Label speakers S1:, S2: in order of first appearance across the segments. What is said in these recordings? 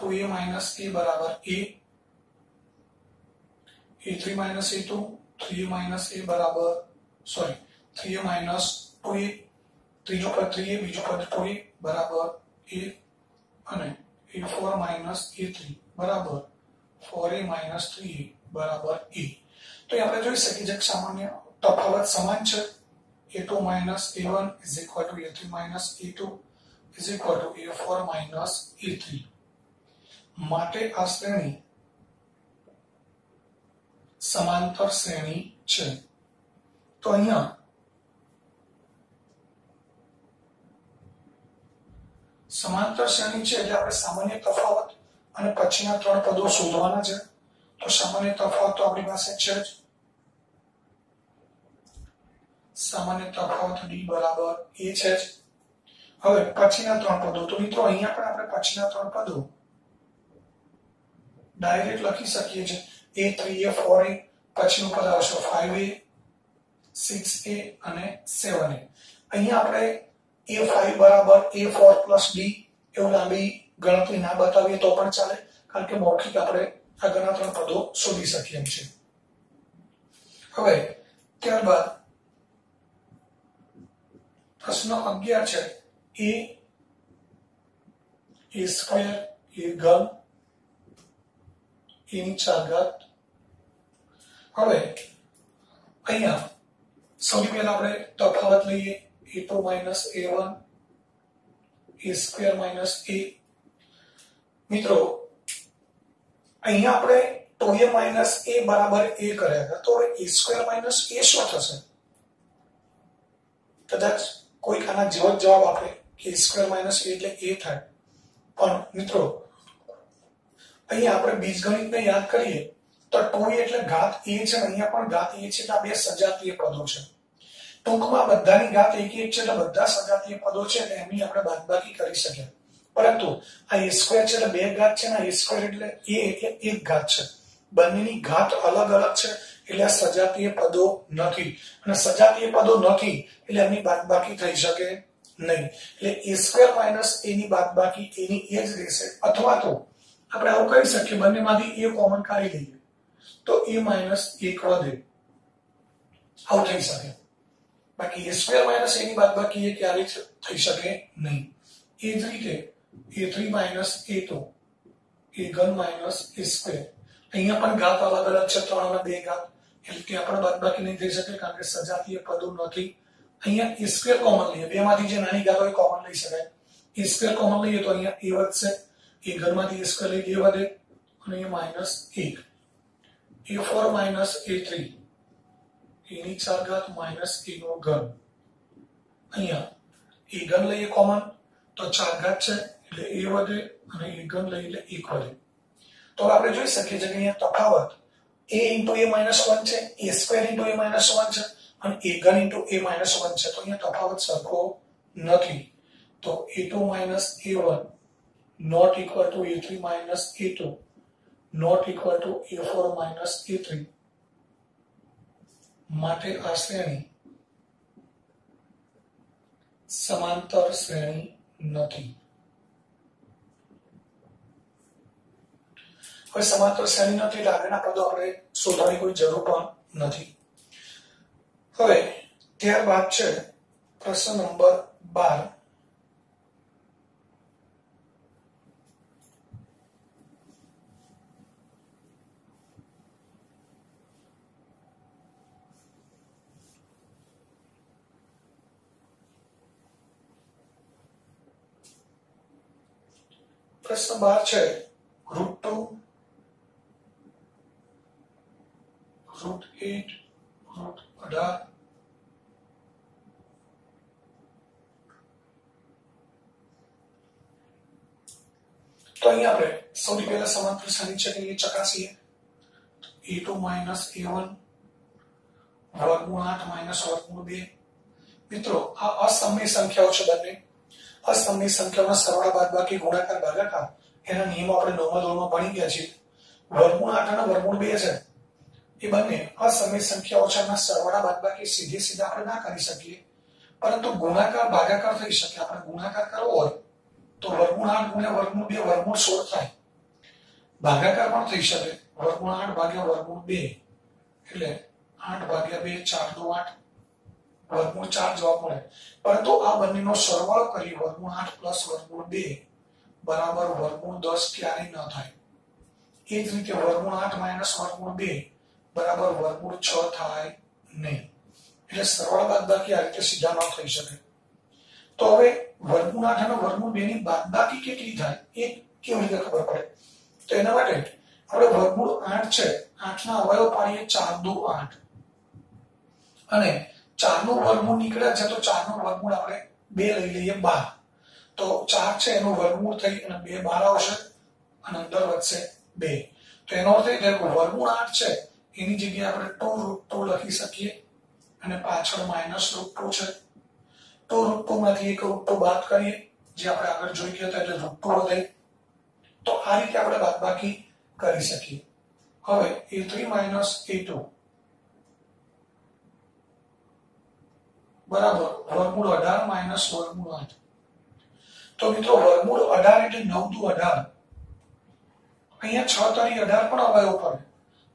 S1: to A minus A बराबर A A three minus A two three A minus A बराबर sorry three A minus two A त्रीजो पद three ए बीजो पद to ए बराबर A अने A four minus A three बराबर four A minus three A बराबर A तो यहाँ पे जो इस सही जगह सामान्य तफावत समान छे A two minus A one is equal to A three minus A two is equal to A four minus A three માટે આ શ્રેણી સમાંતર શ્રેણી છે તો અહીંયા સમાંતર શ્રેણી છે એટલે આપણે સામાન્ય તફાવત અને પછીના ત્રણ પદો શોધવાના છે તો સામાન્ય તફાવત તો આપણી પાસે છે જ સામાન્ય તફાવત ડી બરાબર એ છે જ હવે પછીના ત્રણ પદો તો મિત્રો અહીંયા પણ આપણે પછીના ત્રણ પદો डायरेक्ट लखी सकी a three a four a p पद five a six a seven a अहर A five बराबर ए फोर प्लस डी एवं लाबी गणतरी ना बताइए तो चले कारण मौखिक अपने आगे त्रम पदों शोधी सकी हम त्यार प्रश्न अगर ए स्क्वेर ए गर्म इन çarгат ಕರೆ ಅಹಾಯ ಸೋ ಇಲ್ಲಿ ಮೇಲ ನಾವು ತಕವತ್ ಲઈએ a - a1 a² - a ಮಿತ್ರೋ ಅಹ್ಯಾ ನಾವು 2 - a = a ಕರೆದಾ ತೋ a² - a ಶೋ ತಸ ತದಾಸ್ کوئی ಕಾನಾ ಜೀವತ್ ಜವಾಬ್ ಆಪೇ a² - a ಎಂದರೆ a ತಾಯ್ ಕಣ ಮಿತ್ರೋ અહીંયા આપણે બીજગણિતને યાદ કરીએ તો 2 એટલે घात a છે અને અહીંયા પણ घात a છે તો આ બે સજાતીય પદો છે ટૂંકમાં બધાની घात 1 1 છે તો બધા સજાતીય પદો છે એટલે અહીં આપણે બાદબાકી કરી શકીએ પરંતુ આ a² એટલે બે घात છે અને a² એટલે a એટલે એક घात છે બંનેની ઘાત અલગ અલગ છે એટલે આ સજાતીય પદો નથી અને સજાતીય પદો નથી એટલે અહીં આપણે બાદબાકી થઈ શકે નહીં એટલે a² - a ની બાદબાકી a ની જ રહેશે અથવા તો આપણે આવું કહી શકીએ બંનેમાંથી એ કોમન કાઢી લઈએ તો એ માઇનસ એક વધે આવું થઈ શકે બાકી એ સ્ક્વેર માઇનસ એની બાદ બાકી એ ક્યારેય થઈ શકે નહીં એ જ રીતે એ થ્રી માઇનસ એ તો એ ઘન માઇનસ એ સ્ક્વેર અહીંયા પણ ઘાત અલગ અલગ છે ત્રણ અને બે ઘાત એટલે કે આપણે બાદબાકી નહીં થઈ શકે કારણ કે સજાતીય પદો નથી અહીંયા એ સ્ક્વેર કોમન લઈએ બેમાંથી જે નાની ઘાત હોય કોમન લઈ શકાય એ સ્ક્વેર કોમન લઈએ તો અહીંયા એ વધશે એ ઘરમાંથી એસ કરે એ વધે અને એ માઇનસ એક a four minus a three એની ચાર ઘાત માઇનસ નો ઘન અહીંયા એ ઘન લઈએ કોમન તો ચાર ઘાત છે એટલે એ વધે અને એ ઘન લઈ એટલે એક વધે તો આપણે જોઈ શકીએ છીએ કે અહીંયા તફાવત a into a minus one છે a square into a minus one છે અને એ ઘન ઇન્ટુ એ માઇનસ વન છે તો અહીંયા તફાવત સરખો નથી તો a two minus a one not equal to E3 minus E2 not equal to E4 minus E3 માટે આ શ્રેણી સમાંતર શ્રેણી નથી હવે સમાંતર શ્રેણી નથી એટલે આગળના પદો આપણે શોધવાની કોઈ જરૂર પણ નથી હવે ત્યારબાદ છે પ્રશ્ન નંબર બાર प्रश्न बार group two root eight root अठार तो यहां पे सॉरी पहले चकासी a two minus a one वर्गमूल आठ माइनस वर्गमूल बी मित्रों आ असमय संख्याओं बने અસમી સંખ્યાના સરવાળા બાદબાકી ગુણાકાર ભાગાકાર હેનો નિયમ આપણે નોમા ધોરણમાં ભણ્યા છે વર્ગમૂળ 8 અને વર્ગમૂળ 2 છે એ બને અસમી સંખ્યાઓનો સરવાળા બાદબાકી સીધી સીધા કરી શકીએ પરંતુ ગુણાકાર ભાગાકાર થઈ શકે અને ગુણાકાર કરવો હોય તો વર્ગમૂળ 8 * વર્ગમૂળ 2 વર્ગમૂળ 16 થાય ભાગાકાર પણ થઈ શકે વર્ગમૂળ 8 / વર્ગમૂળ 2 એટલે 8 / 2 4 તો 8 વર્ગમૂળ ચાર જવાબ મળે પરંતુ આ બંનેનો સરવાળો કરી વર્ગમૂળ આઠ પ્લસ વર્ગમૂળ બે બરાબર વર્ગમૂળ દસ ક્યારેય ન થાય એ જ રીતે વર્ગમૂળ આઠ માઇનસ વર્ગમૂળ બે બરાબર વર્ગમૂળ છ થાય નહીં એટલે સરવાળો બાદબાકી આ રીતે સીધા ન થઈ શકે તો હવે વર્ગમૂળ આઠ અને વર્ગમૂળ બે ની બાદબાકી કેટલી થાય એ કેવી રીતે ખબર પડે તો એના માટે આપણે વર્ગમૂળ આઠ છે આઠ ના અવયવ પાડીએ ચાર દુ આઠ અને ચારનું વર્ગમૂળ નીકળે છે તો ચારનું વર્ગમૂળ આપણે બે લઈ લઈએ બાર તો ચાર છે એનું વર્ગમૂળ થઈ અને બે બાર આવશે અને અંદર વધશે બે તો એનો અર્થ એ થયો કે વર્ગમૂળ આઠ છે એની જગ્યાએ આપણે ટુ રૂટ ટુ લખી શકીએ અને પાછળ માઇનસ રૂટ ટુ છે ટુ રૂટ ટુ માંથી એક રૂટ ટુ બાદ કરીએ જે આપણે આગળ જોઈ ગયા એટલે રૂટ ટુ વધે તો આ રીતે આપણે બાદબાકી કરી શકીએ હવે a three minus a two બરાબર વર્ગમૂળ અઢાર માઇનસ વર્ગમૂળ આઠ તો મિત્રો વર્ગમૂળ અઢાર એટલે નવ દુ અઢાર અહીંયા છ તરી અઢાર પણ અવયવ પડે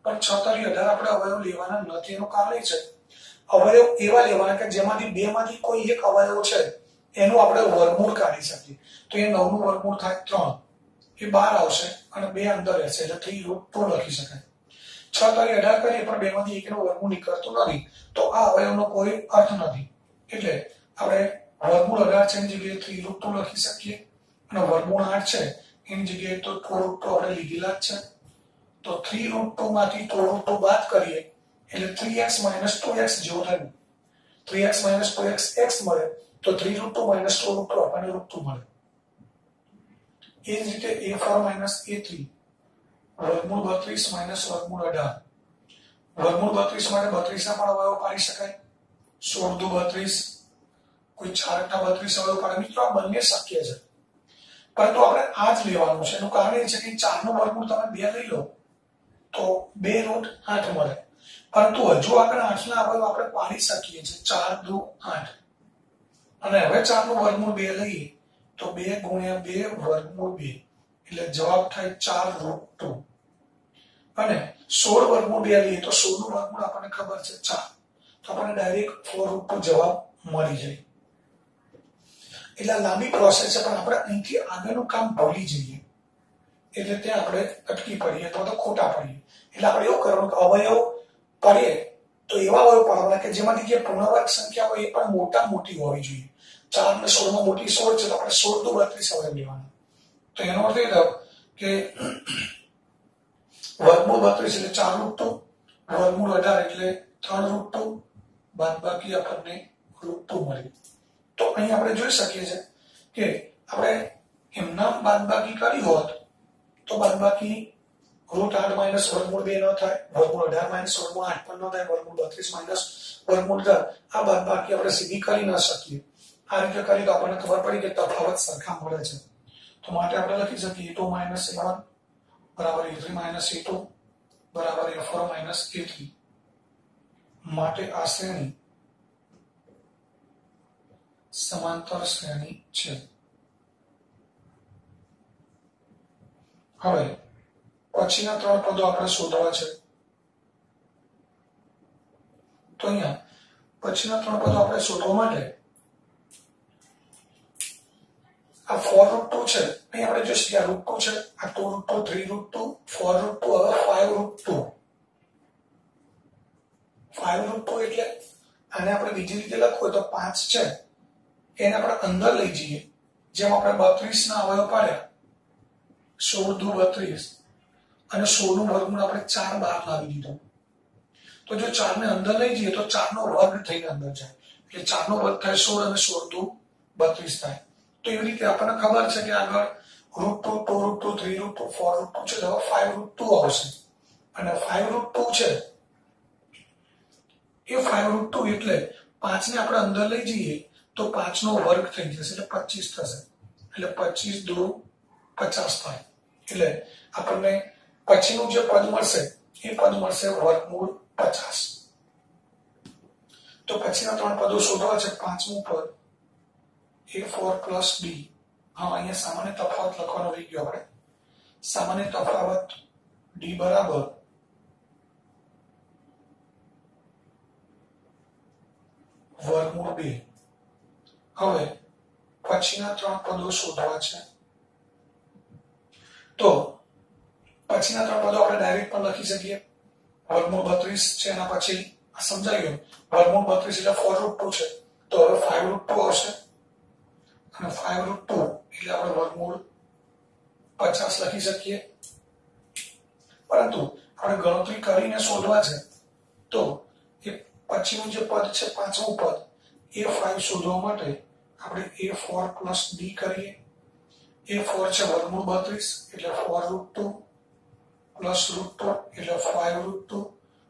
S1: પણ છ તરી અઢાર આપણે અવયવ લેવાના નથી એનું કારણ છે અવયવ એવા લેવાના કે જેમાંથી બે માંથી કોઈ એક અવયવ છે એનું આપણે વર્ગમૂળ કાઢી શકીએ તો એ નવનું વર્ગમૂળ થાય ત્રણ એ બાર આવશે અને બે અંદર રહેશે એટલે થ્રી રૂટ ટુ લખી શકાય છ તરી અઢાર કરીએ પણ બેમાંથી એકનો વર્ગમૂળ નીકળતું નથી તો આ અવયવનો કોઈ અર્થ નથી એટલે આપણે વર્ગમૂળ 11 જેવીથી √2 રાખી સકીએ અને વર્ગમૂળ 8 છે એની જગ્યાએ તો √2 તો આપણે લીધીલા જ છે તો 3√2 માંથી √2 વાત કરીએ એટલે 3x - 2x જેવો થા 3x - 2x x મળે તો 3√2 - 2√2 આપણને √2 મળે એની જે a - a3 √32 - √18 √32 માં 32 ના અવયવ પાડી શકાય સોળ દુ બત્રીસ કોઈ ચાર અઠા બત્રીસ અવયવ કાઢે મિત્રો આ બંને શક્ય છે પરંતુ આપણે આ જ લેવાનું છે એનું કારણ એ છે કે ચારનો વર્ગમૂળ તમે બે લઈ લો તો બે રૂટ આઠ મળે પરંતુ હજુ આગળ આઠના અવયવ આપણે પાડી શકીએ છીએ ચાર દુ આઠ અને હવે ચારનું વર્ગમૂળ બે લઈએ તો બે ગુણ્યા બે વર્ગમૂળ બે એટલે જવાબ થાય ચાર રૂટ ટુ અને સોળ વર્ગમૂળ બે લઈએ તો સોળનું વર્ગમૂળ આપણને ખબર છે ચાર આપણને ડાયરેક્ટ ફોર રૂટ નો જવાબ મળી જાય એટલે લાંબી પ્રોસેસ છે પણ આપણે અહીંથી આગળનું કામ ભૂલી જઈએ એટલે ત્યાં આપણે અટકી પડીએ અથવા તો ખોટા પડીએ એટલે આપણે એવું કરવાનું કે અવયવ કરીએ તો એવા અવયવ પાડવાના કે જેમાંથી જે પૂર્ણવાક સંખ્યા હોય એ પણ મોટા મોટી હોવી જોઈએ ચાર ને સોળમાં મોટી સોળ છે તો આપણે સોળ ટુ બત્રીસ અવયવ લેવાના તો એનો અર્થ એ થયો કે વર્ગમૂળ બત્રીસ એટલે ચાર રૂટ ટુ વર્ગમૂળ અઢાર એટલે ત્રણ રૂટ ટુ બાદબાકી આપણને ખોટું મળ્યું તો અહીં આપણે જોઈ શકીએ છીએ કે આપણે એમના બાદબાકી કરી હોત તો બાદબાકી રૂટ આઠ માઇનસ વર્ગમૂળ બે ન થાય વર્ગમૂળ અઢાર માઇનસ વર્ગમૂળ આઠ પણ ન થાય વર્ગમૂળ બત્રીસ માઇનસ વર્ગમૂળ દર આ બાદબાકી આપણે સીધી કરી ન શકીએ આ રીતે કરી તો આપણને ખબર પડી કે તફાવત સરખા મળે છે તો માટે આપણે લખી શકીએ ટુ માઇનસ એ વન બરાબર A three minus A two બરાબર A four minus A three માટે આ શ્રેણી સમાંતર શ્રેણી છે હવે પછીના ત્રણ પદો આપણે શોધવા છે તો અહીંયા પછીના ત્રણ પદો આપણે શોધવા માટે આ ફોર રૂટ ટુ છે અહીં આપણે જોઈશું આ રૂટ ટુ છે આ two root two three root two four root two હવે ફાઈવ રૂટ ટુ ફાઈવ નો ટુ એટલે આને આપણે બીજી રીતે લખવું હોય તો પાંચ છે એને આપણે અંદર લઈ જઈએ જેમ આપણે બત્રીસ ના અવયવ પાડ્યા સોળ દુ બત્રીસ અને સોળ નું વર્ગમૂળ આપણે ચાર બહાર લાવી દીધો તો જો ચાર ને અંદર લઈ જઈએ તો ચાર નો વર્ગ થઈને અંદર જાય એટલે ચાર નો વર્ગ થાય સોળ અને સોળ દુ બત્રીસ થાય તો એવી રીતે આપણને ખબર છે કે આગળ root two two root two three root two four root two છે ફાઈવ રૂટ ટુ આવશે અને ફાઈવ રૂટ ટુ છે ये 5√2 એટલે 5 ને આપણે અંદર લઈ જઈએ તો 5 નો વર્ગ થઈ જશે એટલે 25 થશે એટલે 25 * 2 50 થાય એટલે આપણને 5 નું જે પાદ મળશે એ પાદ મળશે √50 તો 5 ના ત્રણ પદો છોટવા છે પાંચમો પદ a + d હા અહીંયા સામાન્ય તફાવત લખવાનો રહી ગયો હવે સામાન્ય તફાવત d = વર્ગમૂળ બે હવે પછીના ત્રણ પદો શોધવા છે તો પછીના ત્રણ પદો આપણે ડાયરેક્ટ પણ લખી શકીએ વર્ગમૂળ બત્રીસ છે એના પછી સમજાઈ ગયું વર્ગમૂળ બત્રીસ એટલે ફોર રૂટ ટુ છે તો હવે ફાઈવ રૂટ ટુ આવશે અને ફાઈવ રૂટ ટુ એટલે આપણે વર્ગમૂળ પચાસ લખી શકીએ પરંતુ આપણે ગણતરી કરીને શોધવા છે તો અ チ મજી 4 છે 5મું પદ a5 શોધવા માટે આપણે a4 + d કરીએ a4 છે વર્ગમૂળ 32 એટલે 4√2 + √2 એટલે 5√2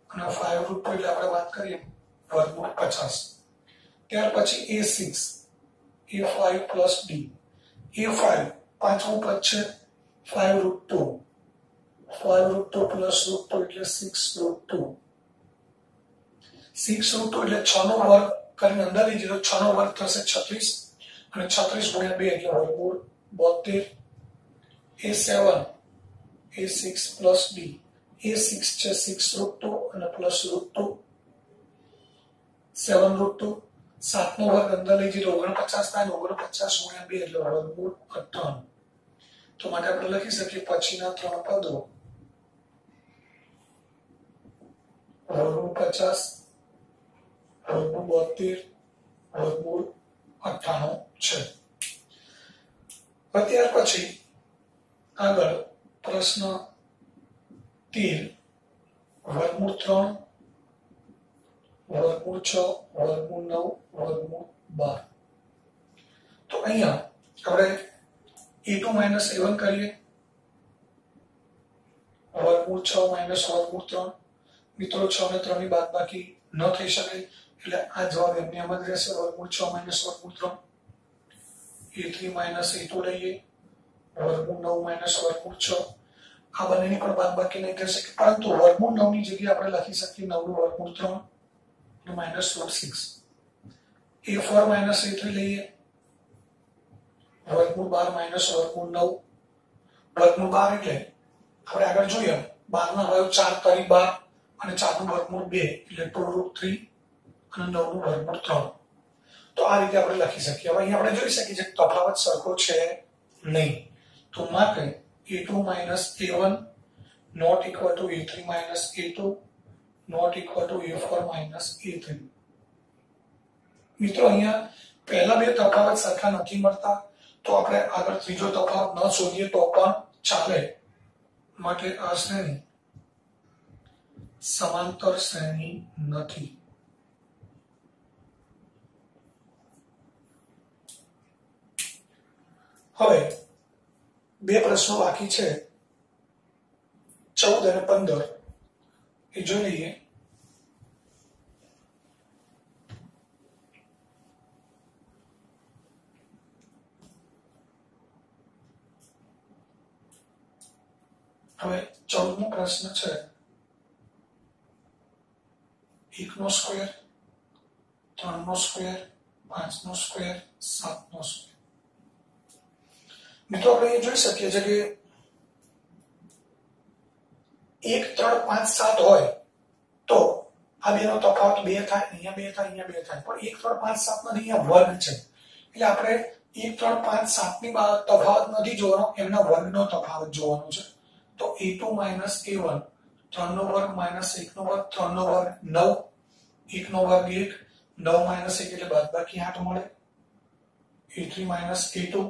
S1: અને 5√2 એટલે આપણે વાત કરીએ 4.50 ત્યાર પછી a6 a5 + d e5 પાંચમું પદ છે 5√2 4√2 + √2 એટલે 6√2 6√2 એટલે 6 નો વર્ગ કરીને અંદર એ જ તો 6 નો વર્ગ થશે 36 અને 36 * 2 એટલે √72 a7 a6 + b a6 છે 6√2 અને + √2 7√2 7 નો વર્ગ અંદર લઈ જજો 49 થાય 49 * 2 એટલે √58 તો માકા પણ લખી શકો પછીના ત્રણ પદો √50 वर्गमूल बहत्तर વર્ગમૂળ અઠ્ઠાણું છે અત્યાર પછી આગળ પ્રશ્ન તેર વર્ગમૂળ ત્રણ વર્ગમૂળ છ વર્ગમૂળ નવ વર્ગમૂળ બાર તો અહીંયા આપણે એ ટુ માઇનસ સેવન કરીએ વર્ગમૂળ છ માઇનસ વર્ગમૂળ ત્રણ મિત્રો છ ને ત્રણ ની બાદ બાકી ન થઈ શકે એટલે આ જવાબ એમની એમ જ રહેશે વર્ગમૂળ છ માઇનસ વર્ગમૂળ ત્રણ A three minus A two રહીએ વર્ગમૂળ નવ માઇનસ વર્ગમૂળ છ આ બંનેની પણ બાદ બાકી નહીં થશે પરંતુ વર્ગમૂળ નવની જગ્યાએ આપણે લખી શકીએ નવનું વર્ગમૂળ ત્રણ અને minus root six A four minus A three લઈએ વર્ગમૂળ બાર માઇનસ વર્ગમૂળ નવ વર્ગમૂળ બાર એટલે આપણે આગળ જોઈએ બારના વયો ચાર તરી બાર અને ચારનું વર્ગમૂળ બે એટલે ટુ રૂટ થ્રી करना होगा बहुपद तो आ ರೀತಿ આપણે લખી સકીએ હવે અહીં આપણે જોઈ સકીએ કે તફાવત સરખો છે નહીં તો માટે a2 - a1 not equal to a3 - a2 not equal to a4 - a3 મિત્રો અહીંયા પહેલા બે તફાવત સરખા નથી મળતા તો આપણે આદર ત્રીજો તફાવત ન સોઈએ તો પણ ચાલે માટે આ શ્રેણી समांतर શ્રેણી નથી હવે બે પ્રશ્નો બાકી છે ચૌદ અને પંદર એ જોઈ લઈએ હવે ચૌદમો પ્રશ્ન છે એકનો સ્ક્વેર ત્રણનો સ્ક્વેર નો સ્ક્વેર સાતનો સ્ક્વેર જોક એ જો સરખી છે કે 1 3 5 7 હોય તો આ બંનેનો તફાવત 2 થાય અહીંયા 2 થાય અહીંયા 2 થાય પણ 1 3 5 7 નો અહીંયા વર્ગ છે એટલે આપણે 1 3 5 7 ની બરાબર તફાવત નથી જોવાનો એમનો વર્ગનો તફાવત જોવાનો છે તો a2 - a1 96 નો વર્ગ - 1 નો વર્ગ 3 નો વર્ગ 9 1 નો વર્ગ 1 9 - 1 એટલે બાદબાકી 8 મળે a2 - a1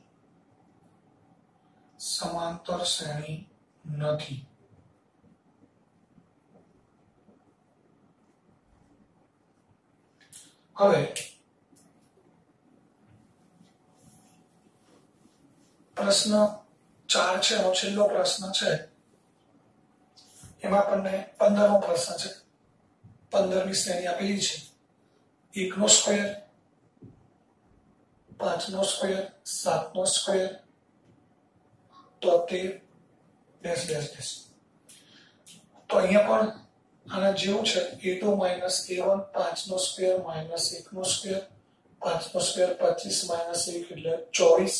S1: સમાંતર શ્રેણી નથી હવે પ્રશ્ન ચાર છે એનો છેલ્લો પ્રશ્ન છે એમાં આપણને પંદરમો પ્રશ્ન છે પંદરમી શ્રેણી આપેલી છે એકનો સ્ક્વેર પાંચનો સ્ક્વેર સાતનો સ્કવેર તો તે ડેશ ડેશ ડેશ તો અહીંયા પણ આના જેવું છે A two minus A one પાંચનો સ્ક્વેર માઇનસ એકનો સ્ક્વેર પાંચનો સ્ક્વેર પચીસ માઇનસ એક એટલે ચોવીસ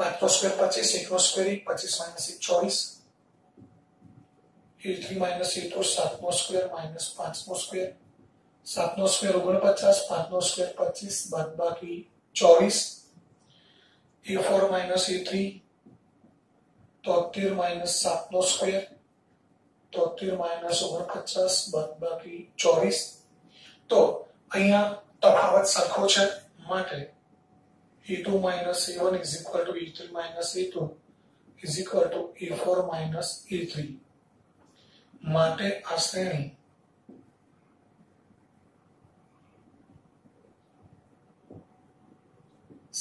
S1: પાંચનો સ્ક્વેર પચીસ એકનો સ્ક્વેર એક પચીસ માઇનસ એક ચોવીસ a three minus a two સાતનો square minus પાંચનો સ્ક્વેર સાતનો સ્ક્વેર ઓગણપચાસ પાંચનો સ્ક્વેર પચીસ બાદ બાકી ચોવીસ a four minus a three 72 - 7 નો સ્ક્વેર 72 - 56 બટ બાકી 24 તો અહીંયા તફાવત સખવો છે માટે a2 - a1 = a3 - a2 = a4 - a3 માટે આ શ્રેણી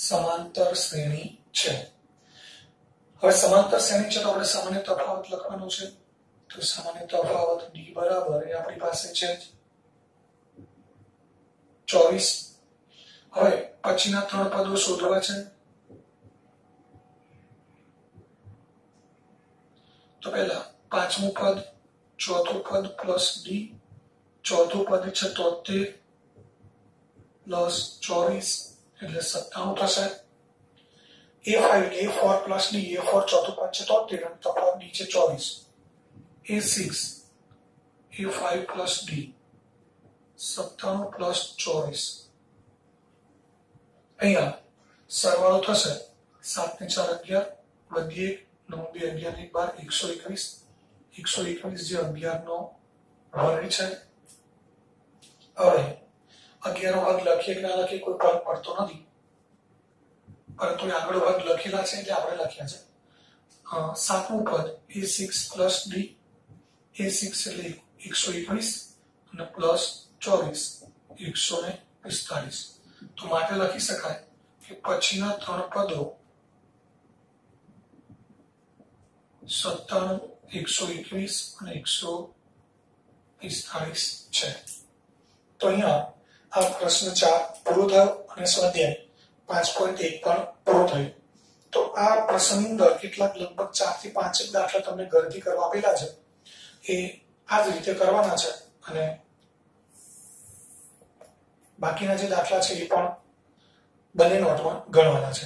S1: समांतर શ્રેણી છે હવે સમાંતર શ્રેણી છે તો આપણે સામાન્ય તફાવત લખવાનો છે તો સામાન્ય તફાવત ડી બરાબર એ આપણી પાસે છે ચોવીસ હવે પછીના ત્રણ પદો શોધવા છે તો પહેલા પાંચમું પદ ચોથું પદ પ્લસ ડી ચોથું પદ છે તોતેર પ્લસ ચોવીસ એટલે સત્તાણું થશે a five a four plus d a four चौदह पाँच तोतेर तफात नीचे चौबीस a six a five plus d સત્તાણું પ્લસ ચોવીસ અહીંયા સરવાળો થશે સાત ને ચાર અગિયાર વધી એક નવ બે અગિયાર એક બાર એકસો એકવીસ એકસો એકવીસ જે અગિયાર નો વર્ગ છે હવે અગિયાર વર્ગ લખીએ કે ના લખીએ કોઈ ફરક પડતો નથી પરંતુ આગળ પદ લખેલા છે એટલે આપણે લખ્યા છે સાતમું પદ a six plus d a six એટલે એકસો એકવીસ અને પ્લસ ચોવીસ એકસો ને પિસ્તાળીસ તો માટે લખી શકાય કે પછીના ત્રણ પદો સત્તાણું એકસો એકવીસ અને એકસો પિસ્તાળીસ છે તો અહીંયા આ પ્રશ્ન ચાર પૂરો થયો અને સ્વાધ્યાય પાંચ પોઈન્ટ એક પણ પૂરો થયું તો આ પ્રસંગ અંદર કેટલાક લગભગ ચારથી પાંચ જ દાખલા તમને ઘરથી કરવા આપેલા છે એ આ જ રીતે કરવાના છે અને બાકીના જે દાખલા છે એ પણ બંને નોટમાં ગણવાના છે